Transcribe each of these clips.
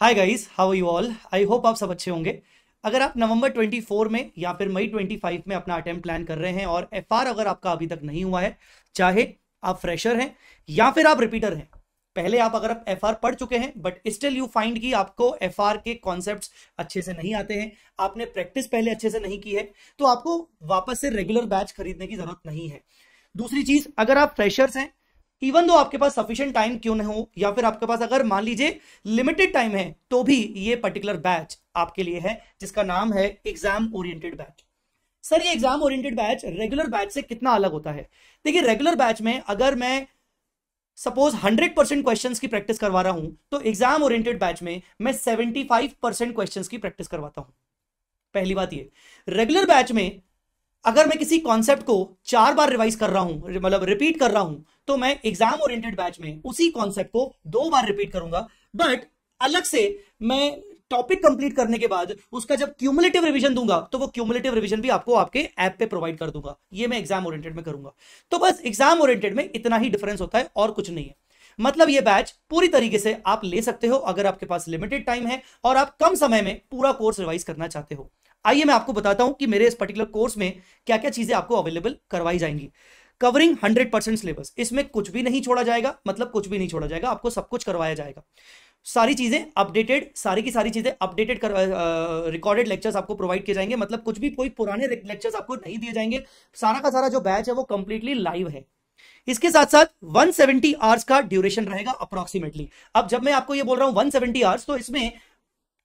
Hi guys how you all I hope आप सब अच्छे होंगे। अगर आप नवंबर 24 में या फिर मई 25 में अपना अटेम्प्ट प्लान कर रहे हैं और एफआर अगर आपका अभी तक नहीं हुआ है, चाहे आप फ्रेशर हैं या फिर आप रिपीटर हैं, पहले आप अगर आप एफ़ पढ़ चुके हैं बट स्टिल यू फाइंड कि आपको एफ़ के कॉन्सेप्ट अच्छे से नहीं आते हैं, आपने प्रैक्टिस पहले अच्छे से नहीं की है तो आपको वापस से रेगुलर बैच खरीदने की ज़रूरत नहीं है। दूसरी चीज़, अगर आप फ्रेशर्स हैं इवन दो आपके पास सफिशियंट टाइम क्यों ना हो, या फिर आपके पास अगर मान लीजिए लिमिटेड टाइम है तो भी ये पर्टिकुलर बैच आपके लिए है, जिसका नाम है एग्ज़ाम ओरिएंटेड बैच सर ये exam oriented batch regular batch से कितना अलग होता है? देखिए रेगुलर बैच में अगर मैं सपोज़ 100 परसेंट क्वेश्चन की प्रैक्टिस करवा रहा हूँ तो एग्ज़ाम ओरिएंटेड बैच में मैं 75 परसेंट क्वेश्चन की प्रैक्टिस करवाता हूँ। पहली बात ये। रेगुलर बैच में अगर मैं किसी कॉन्सेप्ट को चार बार रिवाइज कर रहा हूँ मतलब रिपीट कर रहा हूँ तो मैं एग्ज़ाम ओरिएंटेड बैच में उसी कॉन्सेप्ट को दो बार रिपीट करूँगा। बट अलग से मैं टॉपिक कंप्लीट करने के बाद उसका जब क्यूमुलेटिव रिवीजन दूँगा तो वो क्यूमुलेटिव रिवीजन भी आपको आपके ऐप पे प्रोवाइड कर दूँगा। ये मैं एग्ज़ाम ओरिएंटेड में करूँगा। तो बस एग्ज़ाम ओरिएंटेड में इतना ही डिफरेंस होता है और कुछ नहीं है। मतलब ये बैच पूरी तरीके से आप ले सकते हो अगर आपके पास लिमिटेड टाइम है और आप कम समय में पूरा कोर्स रिवाइज करना चाहते हो। आइए मैं आपको बताता हूँ कि मेरे इस पर्टिकुलर कोर्स में क्या क्या चीज़ें आपको अवेलेबल करवाई जाएँगी। कवरिंग हंड्रेड परसेंट सिलेबस इसमें कुछ भी नहीं छोड़ा जाएगा मतलब कुछ भी नहीं छोड़ा जाएगा, आपको सब कुछ करवाया जाएगा। सारी चीज़ें अपडेटेड सारी की सारी चीज़ें अपडेटेड कर रिकॉर्डेड लेक्चर्स आपको प्रोवाइड किए जाएँगे मतलब कुछ भी कोई पुराने लेक्चर्स आपको नहीं दिए जाएँगे। सारा का सारा जो बैच है वो कंप्लीटली लाइव है। इसके साथ साथ 170 आवर्स का ड्यूरेशन रहेगा अप्रोक्सीमेटली अब जब मैं आपको ये बोल रहा हूँ 170 आवर्स तो इसमें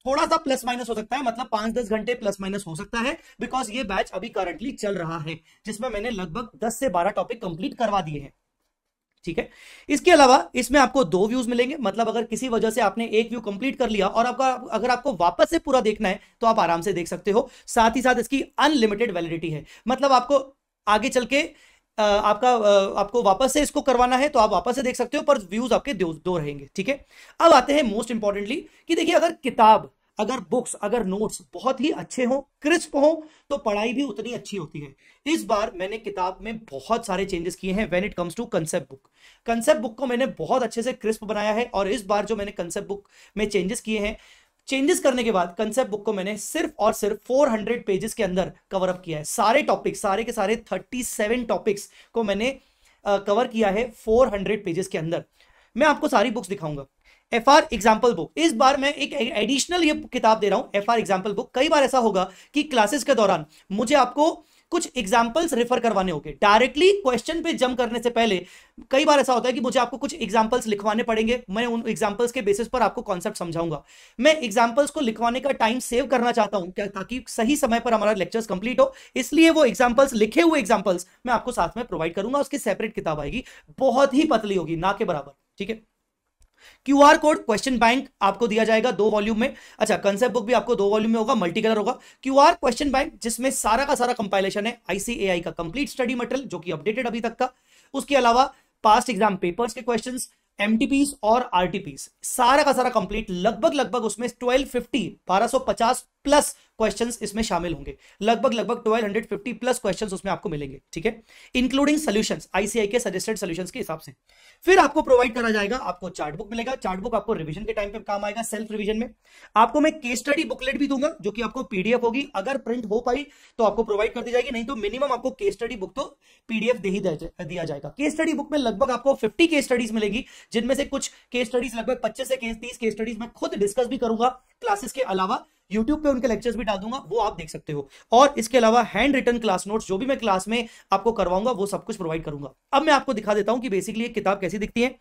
थोड़ा सा प्लस माइनस हो सकता है मतलब पाँच दस घंटे प्लस माइनस हो सकता है बिकॉज़ ये बैच अभी करंटली चल रहा है, जिसमें मैंने लगभग दस से बारह टॉपिक कंप्लीट करवा दिए हैं। ठीक है? इसके अलावा इसमें आपको दो व्यूज़ मिलेंगे मतलब अगर किसी वजह से आपने एक व्यू कंप्लीट कर लिया और आपका, अगर आपको वापस से पूरा देखना है तो आप आराम से देख सकते हो। साथ ही साथ इसकी अनलिमिटेड वैलिडिटी है। मतलब आपको आगे चल के आपका आपको वापस से इसको करवाना है तो आप वापस से देख सकते हो पर व्यूज़ आपके दो, दो रहेंगे ठीक है? अब आते हैं मोस्ट इंपॉर्टेंटली कि देखिए अगर किताब अगर बुक्स अगर नोट्स बहुत ही अच्छे हो क्रिस्प हो तो पढ़ाई भी उतनी अच्छी होती है। इस बार मैंने किताब में बहुत सारे चेंजेस किए हैं when it comes to concept book concept book को मैंने बहुत अच्छे से क्रिस्प बनाया है और इस बार जो मैंने कंसेप्ट बुक में चेंजेस किए हैं चेंजेस करने के बाद कंसेप्ट बुक को मैंने सिर्फ़ और सिर्फ़ 400 पेजेस के अंदर कवर अप किया है। सारे टॉपिक्स सारे के सारे 37 टॉपिक्स को मैंने कवर किया है 400 पेजेस के अंदर। मैं आपको सारी बुक्स दिखाऊँगा। एफ़ आर एग्ज़ाम्पल बुक इस बार मैं एक एडिशनल ये किताब दे रहा हूँ एफ़ आर एग्ज़ाम्पल बुक कई बार ऐसा होगा कि क्लासेस के दौरान मुझे आपको कुछ एग्जाम्पल्स रेफर करवाने होंगे। डायरेक्टली क्वेश्चन पे जम करने से पहले, कई बार ऐसा होता है कि मुझे आपको कुछ एग्जाम्पल्स लिखवाने पड़ेंगे, मैं उन एग्जाम्पल्स के बेसिस पर आपको कॉन्सेप्ट समझाऊँगा। मैं एग्जाम्पल्स को लिखवाने का टाइम सेव करना चाहता हूँ ताकि सही समय पर हमारा लेक्चर्स कंप्लीट हो। इसलिए वो एग्जाम्पल्स लिखे हुए एग्जाम्पल्स मैं आपको साथ में प्रोवाइड करूँगा, उसकी सेपरेट किताब आएगी। बहुत ही पतली होगी, ना के बराबर, ठीक है? Q R code question bank आपको दिया जाएगा दो वॉल्यूम में। अच्छा कंसेप्ट बुक भी आपको दो वॉल्यूम में होगा मल्टी कलर होगा। क्यू आर क्वेश्चन बैंक, जिसमें सारा का सारा कंपाइलेशन है आईसीएआई का कंप्लीट स्टडी मटेरियल जो कि अपडेटेड अभी तक का उसके अलावा पास्ट एग्ज़ाम पेपर्स के क्वेश्चन एमटीपीस और आरटीपीस सारा का सारा कंप्लीट लगभग लगभग उसमें 1250 1250 प्लस क्वेश्चंस इसमें शामिल होंगे। लगभग लगभग 1250 प्लस क्वेश्चंस उसमें आपको मिलेंगे, ठीक है? इंक्लूडिंग सॉल्यूशंस आईसीआई के सजेस्टेड सॉल्यूशंस के हिसाब से। फिर आपको प्रोवाइड करा जाएगा, आपको चार्ट बुक मिलेगा। चार्ट बुक आपको रिवीजन के टाइम पे काम आएगा सेल्फ रिवीजन में। आपको मैं केस स्टडी बुकलेट भी दूँगा, जो कि आपको पीडीएफ होगी। अगर प्रिंट हो पाई तो आपको प्रोवाइड कर दी जाएगी, नहीं तो मिनिमम आपको केस स्टडी बुक तो पीडीएफ दे ही दिया जाएगा। केस स्टडी बुक में लगभग आपको फिफ्टी केस स्टडीज़ मिलेगी, जिनमें से कुछ केस स्टडीज़ लगभग पच्चीस से तीस केस स्टडीज़ मैं खुद डिस्कस भी करूँगा। क्लासेस के अलावा यूट्यूब पे उनके लेक्चर्स भी डाल दूँगा वो आप देख सकते हो। और इसके अलावा हैंड रिटर्न क्लास नोट्स जो भी मैं क्लास में आपको करवाऊँगा, वो सब कुछ प्रोवाइड करूँगा। अब मैं आपको दिखा देता हूँ कि बेसिकली एक किताब कैसी दिखती है।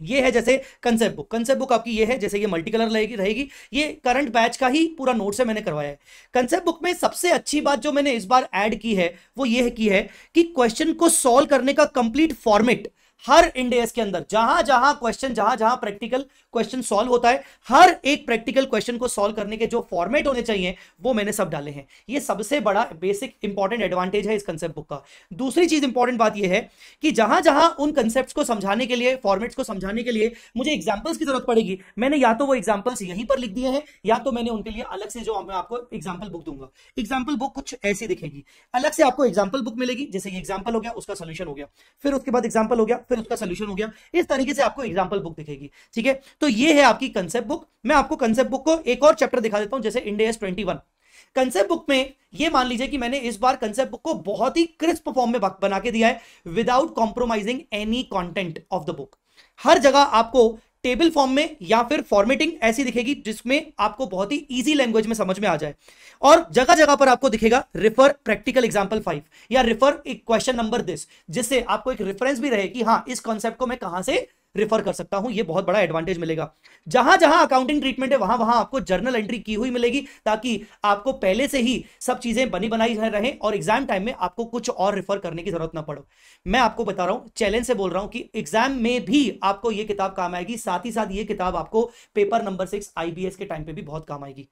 ये है जैसे कंसेप्ट बुक कंसेप्ट बुक आपकी ये है, जैसे ये मल्टी कलर रहेगी रहेगी। ये करंट बैच का ही पूरा नोट है, मैंने करवाया है। कंसेप्ट बुक में सबसे अच्छी बात जो मैंने इस बार ऐड की है, वो ये है की है कि क्वेश्चन को सॉल्व करने का कंप्लीट फॉर्मेट हर इंडेस के अंदर, जहाँ जहाँ क्वेश्चन जहाँ जहाँ प्रैक्टिकल क्वेश्चन सॉल्व होता है, हर एक प्रैक्टिकल क्वेश्चन को सॉल्व करने के जो फॉर्मेट होने चाहिए, वो मैंने सब डाले हैं। ये सबसे बड़ा बेसिक इंपॉर्टेंट एडवांटेज है इस कंसेप्ट बुक का। दूसरी चीज़ इंपॉर्टेंट बात यह है कि जहाँ जहाँ उन कंसेप्ट को समझाने के लिए फॉर्मेट्स को समझाने के लिए मुझे एग्जाम्पल्स की ज़रूरत पड़ेगी। मैंने या तो वो एग्जाम्पल्स यहीं पर लिख दिए हैं, या तो मैंने उनके लिए अलग से जो मैं आपको एग्ज़ाम्पल बुक दूँगा। एग्ज़ाम्पल बुक कुछ ऐसी दिखेगी। अलग से आपको एग्ज़ाम्पल बुक मिलेगी, जैसे एग्ज़ाम्पल हो गया, उसका सोल्यूशन हो गया। फिर उसके बाद एग्ज़ाम्पल हो गया फिर उसका सोल्यूशन हो गया। इस तरीके से आपको एग्ज़ाम्पल बुक दिखेगी। ठीक है? तो ये है आपकी कंसेप्ट बुक मैं आपको कंसेप्ट बुक को एक और चैप्टर दिखा देता हूँ, जैसे इंडिया ट्वेंटी कंसेप्ट बुक में ये मान लीजिए कि मैंने इस बार कंसेप्ट बुक को बहुत ही क्रिस्प फॉर्म में बना के दिया है without compromising any content of the book हर जगह आपको टेबल फॉर्म में या फिर फॉर्मेटिंग ऐसी दिखेगी जिसमें आपको बहुत ही इजी लैंग्वेज में समझ में आ जाए। और जगह जगह पर आपको दिखेगा रिफर प्रैक्टिकल एग्जांपल फाइव या रिफर एक क्वेश्चन नंबर दिस जिससे आपको एक रेफरेंस भी रहे कि हाँ इस कॉन्सेप्ट को मैं कहाँ से रिफर कर सकता हूँ, ये बहुत बड़ा एडवांटेज मिलेगा। जहाँ जहाँ अकाउंटिंग ट्रीटमेंट है, वहाँ वहाँ आपको जर्नल एंट्री की हुई मिलेगी, ताकि आपको पहले से ही सब चीज़ें बनी बनाई रहे और एग्ज़ाम टाइम में आपको कुछ और रिफर करने की ज़रूरत ना पड़े। मैं आपको बता रहा हूँ चैलेंज से बोल रहा हूँ कि एग्ज़ाम में भी आपको ये किताब काम आएगी, साथ ही साथ ये किताब आपको पेपर नंबर सिक्स आईबीएस के टाइम पे भी बहुत काम आएगी।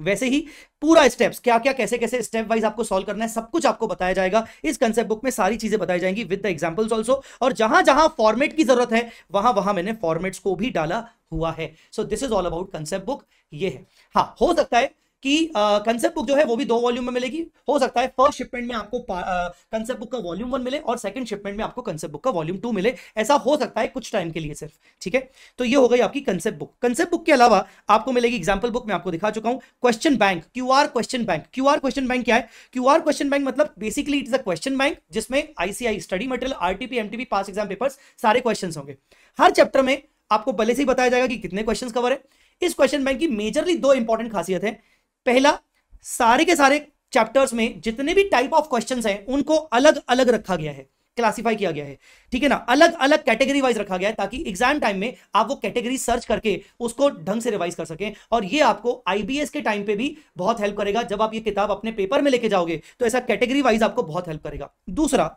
वैसे ही पूरा स्टेप्स क्या क्या कैसे कैसे स्टेप वाइज आपको सॉल्व करना है, सब कुछ आपको बताया जाएगा। इस कंसेप्ट बुक में सारी चीज़ें बताई जाएँगी विद द एग्जांपल्स आल्सो और जहाँ जहाँ फॉर्मेट की ज़रूरत है वहाँ वहाँ मैंने फॉर्मेट्स को भी डाला हुआ है। So this is all about concept book ये है। हाँ हो सकता है कि कंसेप्ट बुक जो है वो भी दो वॉल्यूम में मिलेगी। हो सकता है फ़र्स्ट शिपमेंट में आपको कंसेप्ट बुक का वॉल्यूम वन मिले और सेकंड शिपमेंट में आपको कंसेप्ट बुक का वॉल्यूम टू मिले। ऐसा हो सकता है कुछ टाइम के लिए सिर्फ़, ठीक है? तो ये हो गई आपकी कंसेप्ट बुक कंसेप्ट बुक के अलावा आपको मिलेगी एग्ज़ाम्पल बुक में आपको दिखा चुका हूँ। Question bank Q R question bank Q R question bank क्या है क्यू आर क्वेश्चन बैंक मतलब basically it is a question bank जिसमें ICAI study material RTP MTP past exam papers सारे क्वेश्चन होंगे। हर चैप्टर में आपको पहले से ही बताया जाएगा कि कितने क्वेश्चन कवर है। इस क्वेश्चन बैंक की मेजरली दो इंपॉर्टेंट खासियत है। पहला, सारे के सारे चैप्टर्स में जितने भी टाइप ऑफ़ क्वेश्चन हैं, उनको अलग अलग रखा गया है क्लासिफाई किया गया है, ठीक है ना? अलग अलग कैटेगरी वाइज रखा गया है ताकि एग्ज़ाम टाइम में आप वो कैटेगरी सर्च करके उसको ढंग से रिवाइज कर सकें और ये आपको आईबीएस के टाइम पे भी बहुत हेल्प करेगा। जब आप ये किताब अपने पेपर में लेके जाओगे तो ऐसा कैटेगरी वाइज आपको बहुत हेल्प करेगा। दूसरा,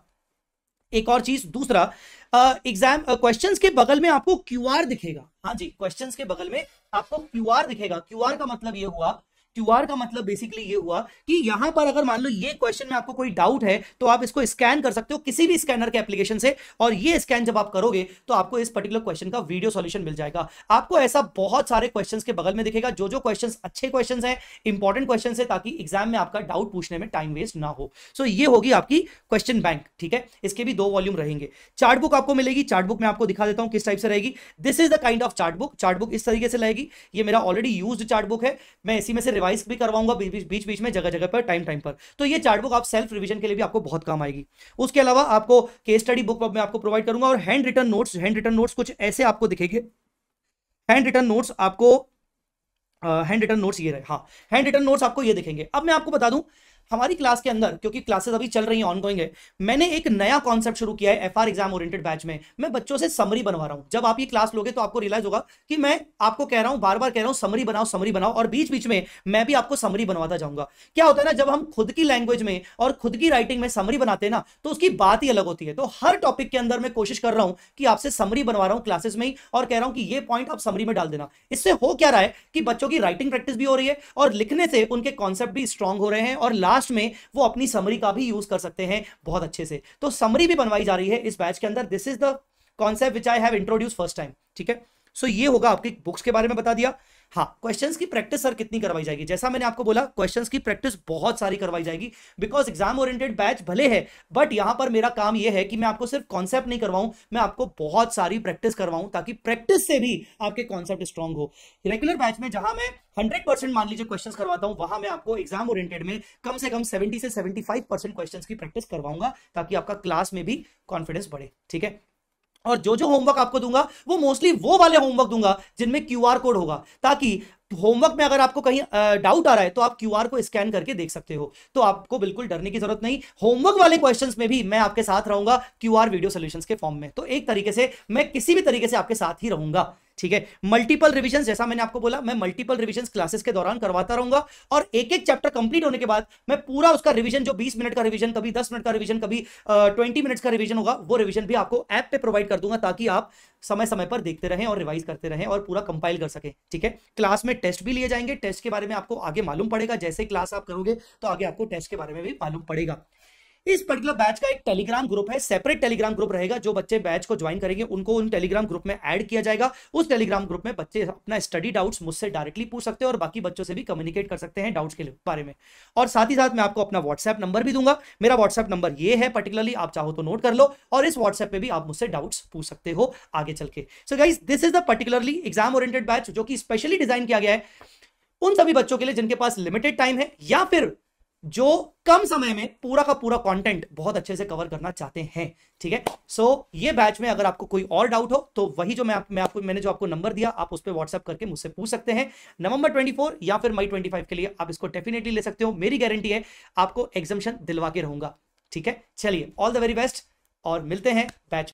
एक और चीज़, दूसरा एग्ज़ाम क्वेश्चन के बगल में आपको क्यूआर दिखेगा। हाँ जी क्वेश्चन के बगल में आपको क्यूआर दिखेगा। क्यूआर का मतलब ये हुआ क्यूआर का मतलब बेसिकली ये हुआ कि यहाँ पर अगर मान लो ये क्वेश्चन में आपको कोई डाउट है तो आप इसको स्कैन कर सकते हो किसी भी स्कैनर के एप्लीकेशन से और ये स्कैन जब आप करोगे तो आपको इस पर्टिकुलर क्वेश्चन का वीडियो सॉल्यूशन मिल जाएगा। आपको ऐसा बहुत सारे क्वेश्चंस के बगल में दिखेगा जो जो क्वेश्चन अच्छे क्वेश्चन है इंपॉर्टेंट क्वेश्चन है ताकि एग्ज़ाम में आपका डाउट पूछने में टाइम वेस्ट ना हो। सो so, ये होगी आपकी क्वेश्चन बैंक ठीक है? इसके भी दो वॉल्यूम रहेंगे। चार्ट बुक आपको मिलेगी। चार्ट बुक में आपको दिखा देता हूँ किस टाइप से रहेगी। This is the kind of chart book chart book इस तरीके से रहेगी ये मेरा ऑलरेडी यूज़ चार्ट बुक है। मैं इसी में से रिवाइज भी करवाऊँगा, बीच बीच में, जगह जगह पर टाइम टाइम पर। तो ये चार्ट बुक आप सेल्फ रिविजन के लिए भी आपको बहुत काम आएगी। उसके अलावा आपको केस स्टडी बुक मैं आपको प्रोवाइड करूँगा और hand return notes hand return notes कुछ ऐसे आपको दिखेंगे। हैंड रिटर्न नोट्स आपको हैंड रिटर्न नोट्स ये रहे हाँ। हैंड रिटर्न नोट्स आपको ये दिखेंगे। अब मैं आपको बता दूँ हमारी क्लास के अंदर, क्योंकि क्लासेस अभी चल रही हैं ऑनगोइंग है, मैंने एक नया कॉन्सेप्ट शुरू किया है एफआर एग्ज़ाम ओरिएंटेड बैच में। मैं बच्चों से समरी बनवा रहा हूँ। जब आप ये क्लास लोगे तो आपको रियलाइज़ होगा कि मैं आपको कह रहा हूँ बार बार कह रहा हूँ समरी बनाओ समरी बनाओ, और बीच बीच में मैं भी आपको समरी बनवाता जाऊँगा। क्या होता है ना, जब हम खुद की लैंग्वेज में और खुद की राइटिंग में समरी बनाते हैं ना तो उसकी बात ही अलग होती है। तो हर टॉपिक के अंदर मैं कोशिश कर रहा हूँ कि आपसे समरी बनवा रहा हूँ क्लासेस में ही, और कह रहा हूँ कि ये पॉइंट आप समरी में डाल देना। इससे हो क्या रहा है कि बच्चों की राइटिंग प्रैक्टिस भी हो रही है, और लिखने से उनके कॉन्सेप्ट भी स्ट्रांग हो रहे हैं, और लास्ट में वो अपनी समरी का भी यूज़ कर सकते हैं बहुत अच्छे से। तो समरी भी बनवाई जा रही है इस बैच के अंदर। This is the concept which I have introduce first time ठीक है? सो ये होगा आपकी बुक्स के बारे में बता दिया। हाँ क्वेश्चंस की प्रैक्टिस सर कितनी करवाई जाएगी? जैसा मैंने आपको बोला क्वेश्चंस की प्रैक्टिस बहुत सारी करवाई जाएगी बिकॉज़ एग्ज़ाम ओरिएंटेड बैच भले है बट यहाँ पर मेरा काम यह है कि मैं आपको सिर्फ़ कॉन्सेप्ट नहीं करवाऊं, मैं आपको बहुत सारी प्रैक्टिस करवाऊं, ताकि प्रैक्टिस से भी आपके कॉन्सेप्ट स्ट्रांग हो। रेगुलर बैच में जहाँ मैं हंड्रेड परसेंट मान लीजिए क्वेश्चन करवाता हूँ, वहाँ मैं आपको एग्ज़ाम ओरिएंटेड में कम से कम सेवेंटी से सेवेंटी फाइव परसेंट क्वेश्चन की प्रैक्टिस करवाऊँगा, ताकि आपका क्लास में भी कॉन्फिडेंस बढ़े। ठीक है? और जो जो होमवर्क आपको दूँगा, वो मोस्टली वो वाले होमवर्क दूँगा, जिनमें क्यूआर कोड होगा, ताकि होमवर्क में अगर आपको कहीं डाउट आ रहा है तो आप क्यूआर को स्कैन करके देख सकते हो। तो आपको बिल्कुल डरने की ज़रूरत नहीं। होमवर्क वाले क्वेश्चंस में भी मैं आपके साथ रहूँगा क्यूआर वीडियो सोल्यूशन के फॉर्म में। तो एक तरीके से, मैं किसी भी तरीके से आपके साथ ही रहूँगा। ठीक है? मल्टीपल रिविजन जैसा मैंने आपको बोला, मैं मल्टीपल रिविजन क्लासेस के दौरान करवाता रहूँगा और एक एक चैप्टर कंप्लीट होने के बाद मैं पूरा उसका रिविजन जो 20 मिनट का रिविजन कभी 10 मिनट का रिविजन कभी ट्वेंटी मिनट्स का रिविजन होगा, वो रिविजन भी आपको ऐप पे प्रोवाइड कर दूँगा ताकि आप समय समय पर देखते रहें और रिवाइज करते रहें और पूरा कंपाइल कर सके, ठीक है? क्लास में टेस्ट भी लिए जाएँगे टेस्ट के बारे में आपको आगे मालूम पड़ेगा, जैसे क्लास आप करोगे तो आगे आपको टेस्ट के बारे में भी मालूम पड़ेगा। इस पर्टिकुलर बैच का एक टेलीग्राम ग्रुप है सेपरेट टेलीग्राम ग्रुप रहेगा, जो बच्चे बैच को ज्वाइन करेंगे, उनको उन टेलीग्राम ग्रुप में ऐड किया जाएगा। उस टेलीग्राम ग्रुप में बच्चे अपना स्टडी डाउट्स मुझसे डायरेक्टली पूछ सकते हैं और बाकी बच्चों से भी कम्युनिकेट कर सकते हैं डाउट्स के बारे में। और साथ ही साथ मैं आपको अपना व्हाट्सएप नंबर भी दूँगा। मेरा व्हाट्सएप नंबर ये है पर्टिकुलरली आप चाहो तो नोट कर लो और इस व्हाट्सएप पे भी आप मुझसे डाउट्स पूछ सकते हो आगे चल के। So guys this is the particularly exam oriented batch जो कि स्पेशली डिज़ाइन किया गया है। उन सभी बच्चों के लिए जिनके पास लिमिटेड टाइम है, या फिर जो कम समय में पूरा का पूरा कंटेंट बहुत अच्छे से कवर करना चाहते हैं ठीक है? सो so, ये बैच में अगर आपको कोई और डाउट हो तो वही जो मैं, आप, मैं आपको मैंने जो आपको नंबर दिया आप उस पर व्हाट्सएप करके मुझसे पूछ सकते हैं। नवंबर 24 या फिर मई 25 के लिए आप इसको डेफिनेटली ले सकते हो। मेरी गारंटी है आपको एग्जामेशन दिलवा के रहूँगा ठीक है? चलिए ऑल द वेरी बेस्ट और मिलते हैं बैच